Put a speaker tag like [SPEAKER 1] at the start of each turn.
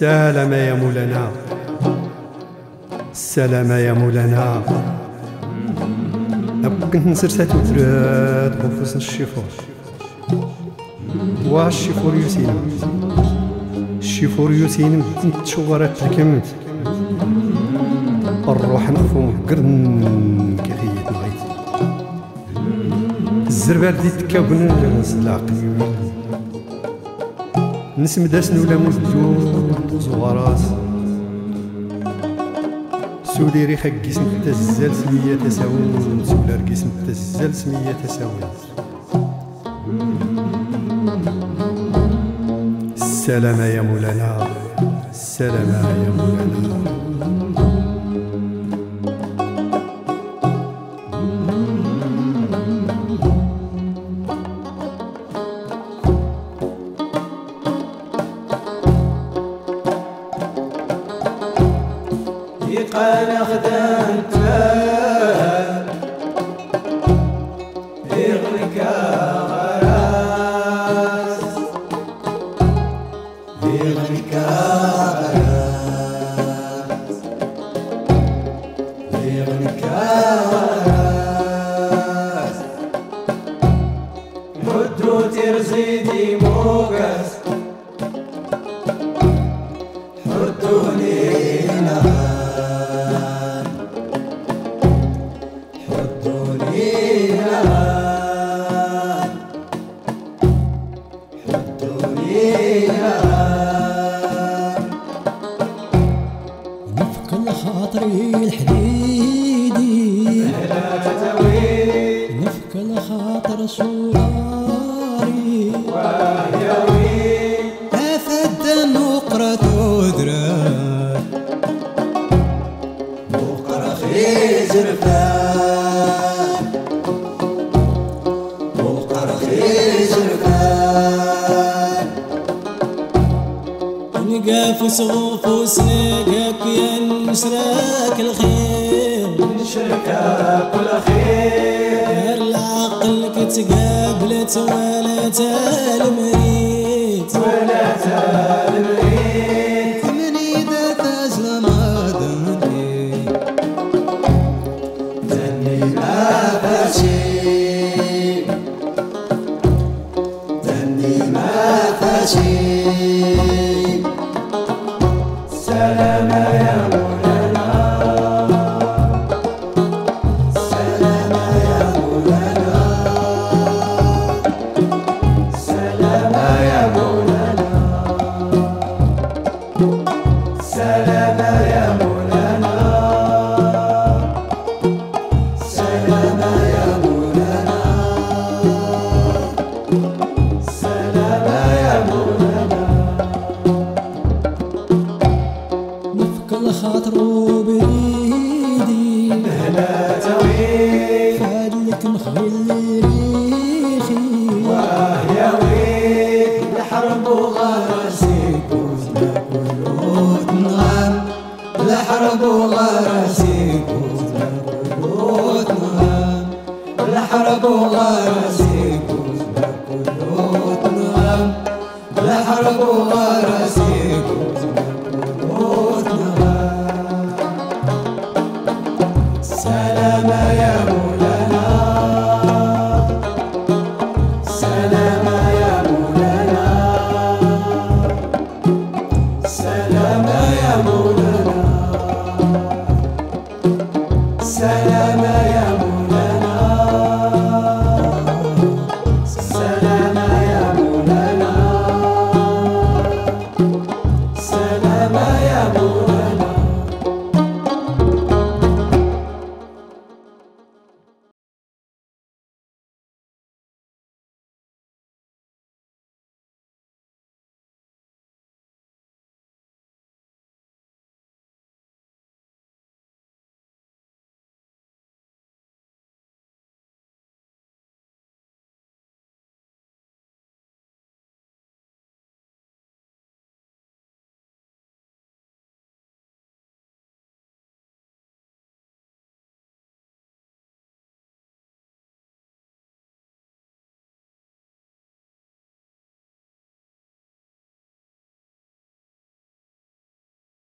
[SPEAKER 1] سلام يا مولانا. سلام يا مولانا. كنت نسرسات وتراد بوفوس الشيفور واش الشيفور يوسين الشيفور يوسين تشورات تكمت الروح نقفو قرن كثيت نغيت الزربال دي تكابن نسلاق نسم داسن ولا مزدود زغراس سولي ريخا كيسم تزال سمية تساوي سولا كيسم تزال سمية تساوي. السلام يا مولانا السلام يا مولانا.
[SPEAKER 2] يقال خدمت يغلق غراس. يغلق غراس. يغلق غراس. مدو ترزيدي موقس
[SPEAKER 3] نفك الخاطري الحديدي. نفك الخاطر صواري
[SPEAKER 2] ويا وين
[SPEAKER 3] أفد نقرة ودران
[SPEAKER 2] بكرة خيز رفان بكرة خيز رفان
[SPEAKER 3] نقاف صغوف وسناقك يا نشراك الخير.
[SPEAKER 2] نشركها كل خير
[SPEAKER 3] العقل كتقابلت ولا تالمريت
[SPEAKER 2] ولا تلميت
[SPEAKER 3] مني ذا تزلم غدني
[SPEAKER 2] تني ما فاشي تني ما فاشي الحرب وغراسي كوزنا كله تنغام الحرب وغراسي